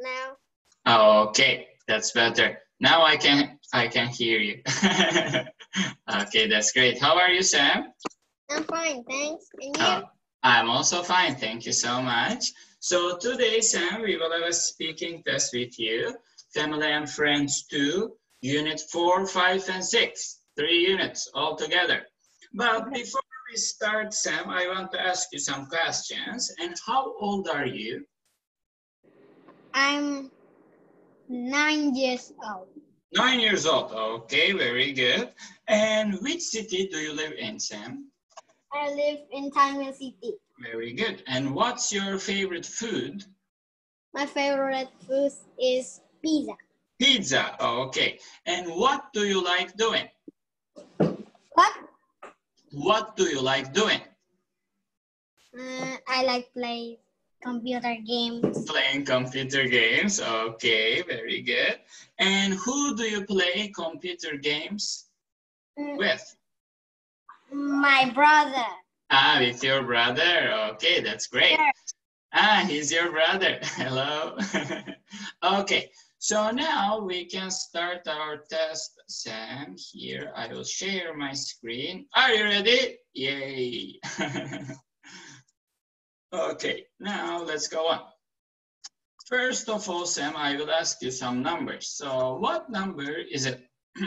now. Okay, that's better. Now I can I can hear you. okay, that's great. How are you, Sam? I'm fine, thanks. And you? Uh, I'm also fine, thank you so much. So today, Sam, we will have a speaking test with you. Family and Friends 2, Unit 4, 5, and 6. Three units all together. But before we start, Sam, I want to ask you some questions. And how old are you? I'm nine years old. Nine years old. Okay, very good. And which city do you live in, Sam? I live in Thai Nguyen City. Very good. And what's your favorite food? My favorite food is pizza. Pizza. Okay. And what do you like doing? What? What do you like doing? Uh, I like play computer games. Playing computer games. Okay, very good. And who do you play computer games Mm, with? My brother. Ah, with your brother. Okay, that's great. Ah, he's your brother. Hello. okay, so now we can start our test. Sam, here I will share my screen. Are you ready? Yay. okay, now let's go on. First of all, Sam, I will ask you some numbers. So what number is it?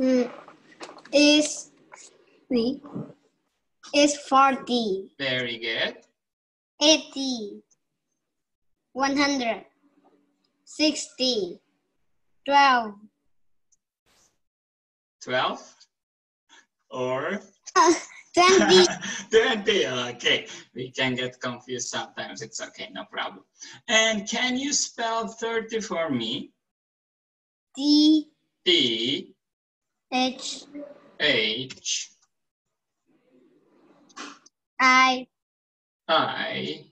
Mm, is me is 40, Very good. 80, 100, 60, 12, 12 or 20, 20, okay. We can get confused sometimes. It's okay, no problem. And can you spell 30 for me? D, T H, H I, I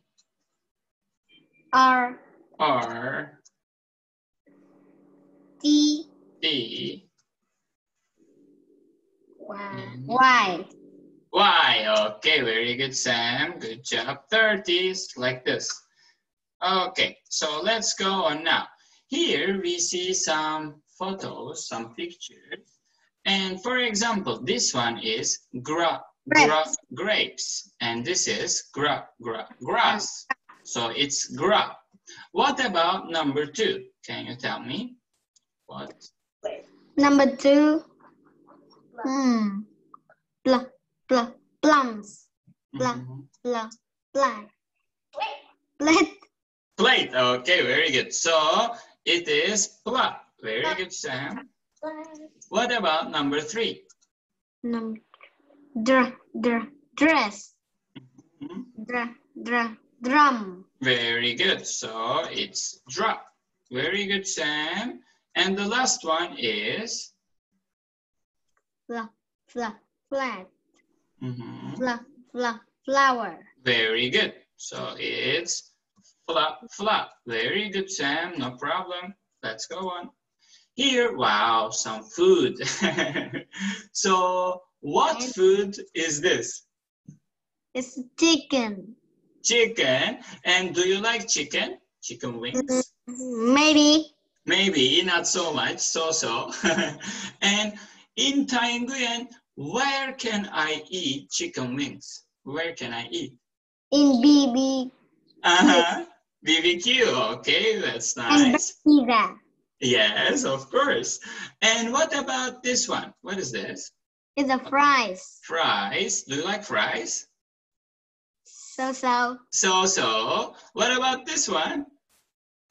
R, R T, D Y, Y. Y. Okay, very good, Sam. Good job. 30 is like this. Okay, so let's go on now. Here we see some photos, some pictures. And for example, this one is gra gra Grapes. grapes. And this is gra gra grass. So it's gra. What about number two? Can you tell me? What? Number two, hmm, pl, pl, plums, Pla- Mhm. pl, plant, plant, Plate. Okay, very good. So it is pla. Very good, Sam. What about number three? number, dr, dr, dress, Mhm. dr, dr, drum, Very good. So it's drop. Very good, Sam. And the last one is fl, fl, flat, Mhm. fl, fl, flower. very good. So it's flap, flap. Very good, Sam. No problem. Let's go on. Here, wow, some food. so what And- food is this? It's chicken. Chicken. And do you like chicken? Chicken wings? Maybe Maybe not so much, so-so. and in Thai Nguyen, where can I eat chicken wings? Where can I eat? in BB Uh-huh. BBQ, okay, that's and nice. pizza. Yes, of course. And what about this one? What is this? It's a fries. Fries. Do you like fries? So so. So-so. What about this one?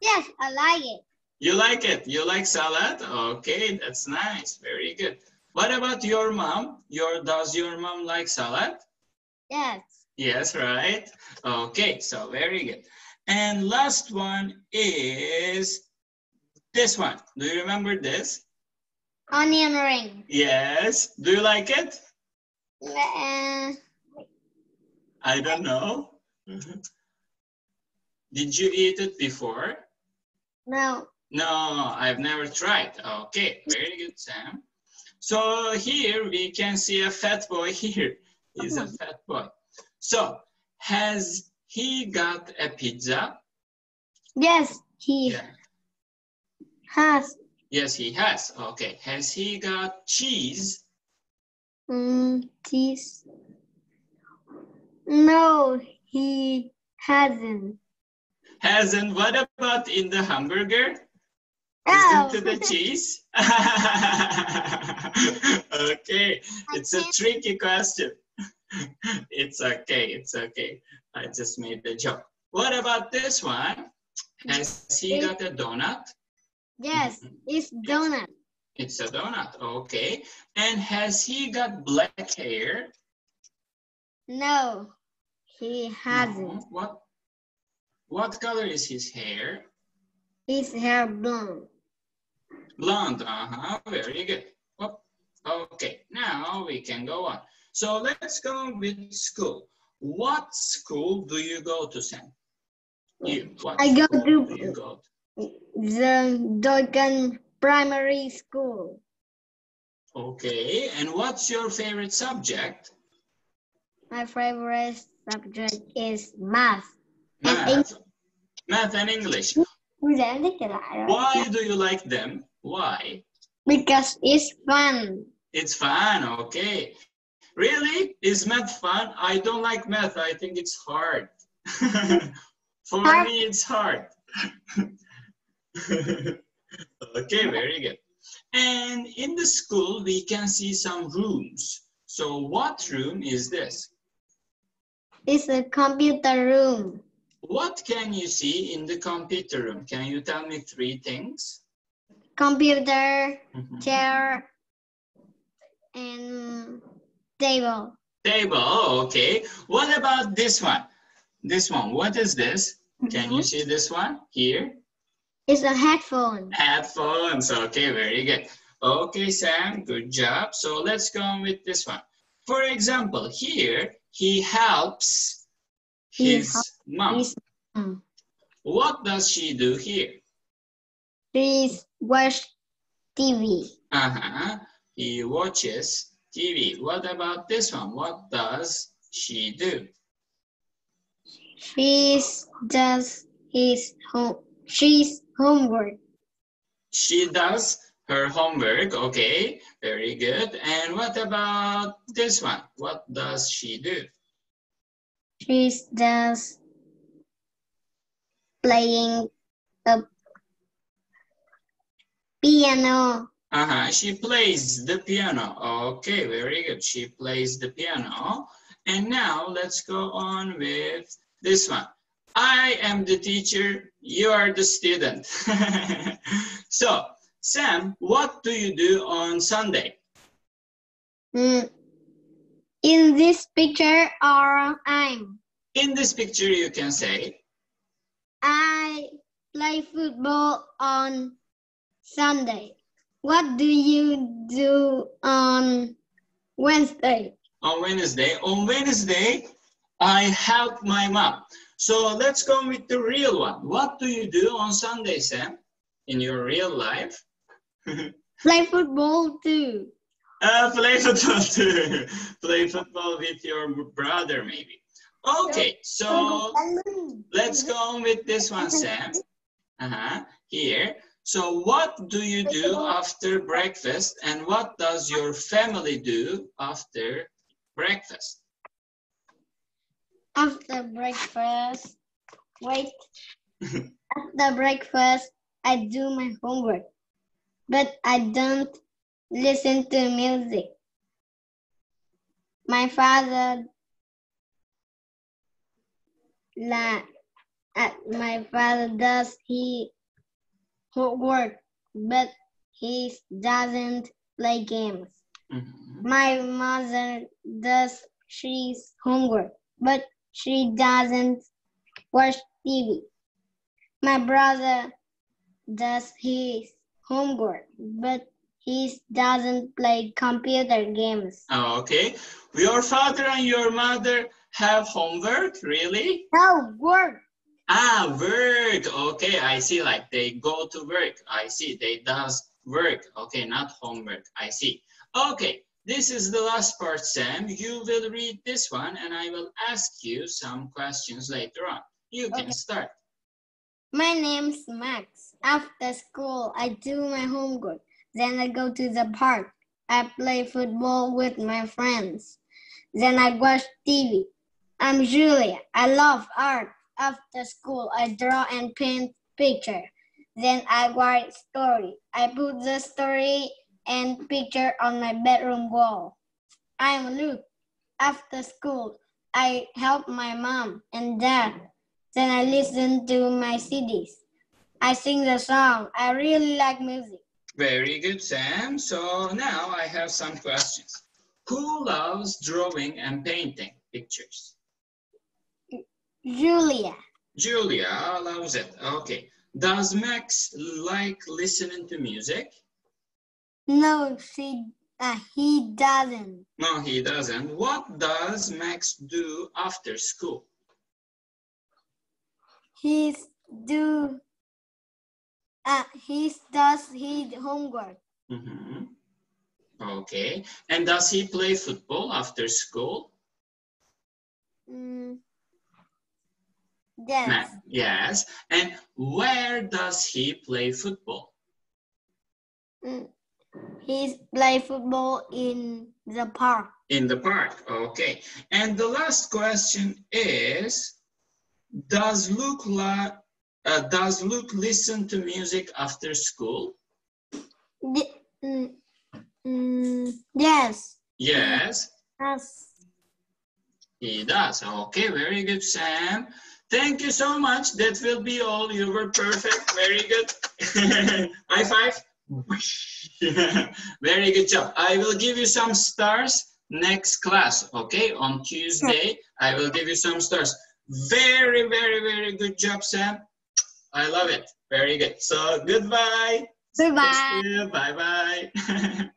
Yes, I like it. You like it? You like salad? Okay, that's nice. Very good. What about your mom? Your does your mom like salad? Yes. Yes, right? Okay, so very good. And last one is this one. Do you remember this? Onion ring. Yes. Do you like it? Uh, I don't know. Did you eat it before? no. No, I've never tried. Okay, very good, Sam. So here we can see a fat boy here. He's a fat boy. So, has he got a pizza? Yes, he Yeah. has. Yes, he has. Okay. Has he got cheese? Mm, this. No, he hasn't. Hasn't. What about in the hamburger? Oh, it the cheese? okay, it's a tricky question. it's okay, it's okay. I just made the joke. What about this one? Has he got a donut? yes, mm-hmm. it's donut. It's a donut, okay. And has he got black hair? No, he hasn't. What, what color is his hair? His hair blonde. Blonde, uh-huh, very good. Oh, okay, now we can go on. So let's go with school. What school do you go to, Sam? You, what I go to- do go to? The Dogan Primary School. Okay, and what's your favorite subject? My favorite subject is math. And Math. Math and English. Why? Why do you like them? Why? Because it's fun. It's fun, okay. Really? Is math fun? I don't like math. I think it's hard. For Hard. me, it's hard. okay, very good. And in the school, we can see some rooms. So what room is this? It's a computer room. What can you see in the computer room? Can you tell me three things? Computer, Mhm. chair, and table. Table, oh, okay. What about this one? This one, what is this? Can you see this one here? It's a headphone. Headphones, okay, very good. Okay, Sam, good job. So let's go on with this one. For example, here, he helps He his mom. his mom. What does she do here? Please watch TV. Uh-huh, he watches TV. What about this one? What does she do? She does his home. She's homework. She does her homework, okay, very good. And what about this one? What does she do? She just playing the piano. Uh-huh, she plays the piano. Okay, very good. She plays the piano. And now let's go on with this one. I am the teacher, you are the student. so, Sam, what do you do on Sunday? Mm. In this picture, are I'm. In this picture, you can say, I play football on Sunday. What do you do on Wednesday? on Wednesday. On Wednesday, I help my mom. So let's go with the real one. What do you do on Sunday, Sam, in your real life? Play football too. Uh, play football too. play football with your brother, maybe. Okay, so let's go on with this one, Sam. Uh-huh, here. So what do you do after breakfast and what does your family do after breakfast? After breakfast, wait. After breakfast, I do my homework, but I don't listen to music. My father, la, uh, my father does he homework, but he doesn't play games. Mhm. My mother does she's homework, but she doesn't watch TV. My brother does his homework, but he doesn't play computer games. Oh, okay. Your father and your mother have homework, really? No work. Ah, work. Okay, I see. Like they go to work. I see. They does work. Okay, not homework. I see. Okay. This is the last part, Sam. You will read this one and I will ask you some questions later on. You can Okay. start. My name's Max. After school, I do my homework. Then I go to the park. I play football with my friends. Then I watch TV. I'm Julia. I love art. After school, I draw and paint picture. Then I write story. I put the story and picture on my bedroom wall. I'm Luke. After school, I help my mom and dad. Then I listen to my CDs. I sing the song. I really like music. Very good, Sam. So now I have some questions. Who loves drawing and painting pictures? Julia. Julia loves it. Okay. Does Max like listening to music? No, she, uh, he doesn't. No, he doesn't. What does Max do after school? He's do. Uh, he does his homework. Mhm. Okay. And does he play football after school? Mm. Yes. Yes. And where does he play football? Mm. He play football in the park. In the park. Okay. And the last question is, does Luke la- uh, does Luke listen to music after school? The- mm, mm, yes. Yes, Yes. he does. Okay, very good, Sam. Thank you so much. That will be all. You were perfect. Very good. High five. very good job. I will give you some stars next class. Okay, on Tuesday, I will give you some stars. Very, very, very good job, Sam. I love it. Very good. So goodbye. Goodbye. Bye bye.